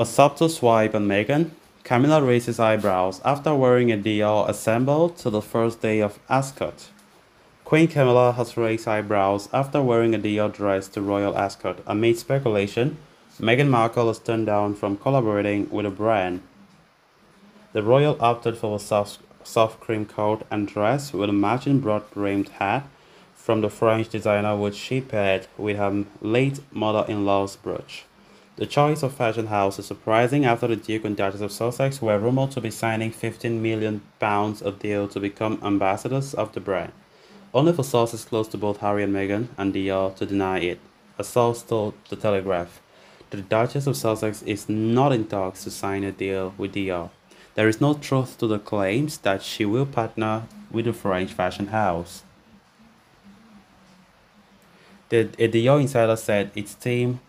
A subtle swipe on Meghan. Camilla raises eyebrows after wearing a Dior assembled to the first day of Ascot. Queen Camilla has raised eyebrows after wearing a Dior dress to Royal Ascot amid speculation Meghan Markle has turned down from collaborating with a brand. The royal opted for a soft, soft cream coat and dress with a matching broad-brimmed hat from the French designer which she paired with her late mother-in-law's brooch. The choice of fashion house is surprising after the Duke and Duchess of Sussex were rumored to be signing 15 million pounds a deal to become ambassadors of the brand, only for sources close to both Harry and Meghan and Dior to deny it. A source told The Telegraph, the Duchess of Sussex is not in talks to sign a deal with Dior. There is no truth to the claims that she will partner with the French fashion house. The, Dior insider said its team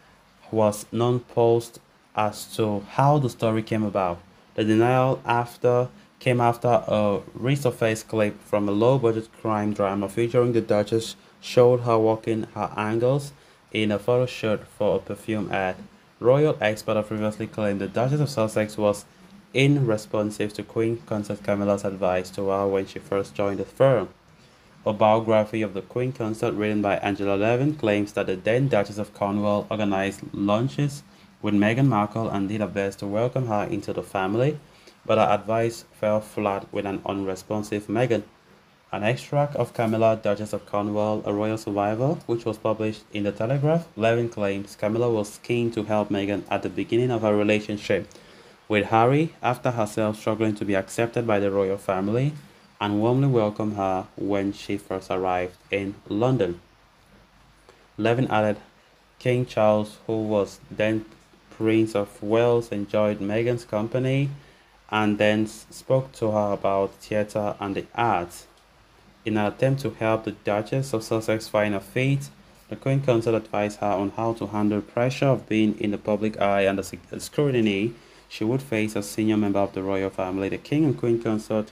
was non-posed as to how the story came about. The denial after came after a resurfaced clip from a low-budget crime drama featuring the Duchess showed her walking her angles in a photo shoot for a perfume ad. Royal expert have previously claimed the Duchess of Sussex was unresponsive to Queen Consort Camilla's advice to her when she first joined the firm. A biography of the Queen Consort written by Angela Levin claims that the then Duchess of Cornwall organized lunches with Meghan Markle and did her best to welcome her into the family, but her advice fell flat with an unresponsive Meghan. An extract of Camilla, Duchess of Cornwall, A Royal Survivor, which was published in The Telegraph, Levin claims Camilla was keen to help Meghan at the beginning of her relationship with Harry after herself struggling to be accepted by the royal family and warmly welcomed her when she first arrived in London. Levin added, King Charles, who was then Prince of Wales, enjoyed Meghan's company and then spoke to her about theatre and the arts. In an attempt to help the Duchess of Sussex find her feet, the Queen Consort advised her on how to handle pressure of being in the public eye and the scrutiny she would face as senior member of the royal family. The King and Queen Consort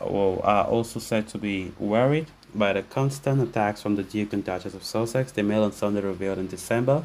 are also said to be worried by the constant attacks from the Duke and Duchess of Sussex, the Mail on Sunday revealed in December.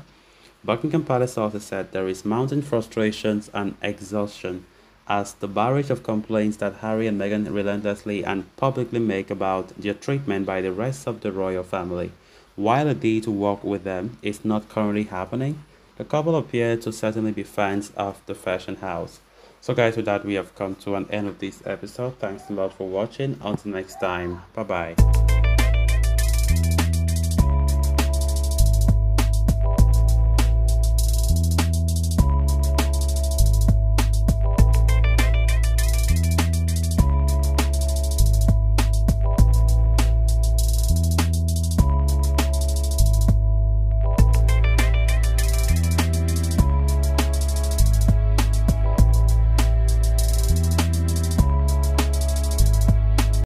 Buckingham Palace sources said there is mounting frustrations and exhaustion as the barrage of complaints that Harry and Meghan relentlessly and publicly make about their treatment by the rest of the royal family. While a deal to work with them is not currently happening, the couple appear to certainly be fans of the fashion house. So guys, with that we have come to an end of this episode. Thanks a lot for watching. Until next time. Bye bye.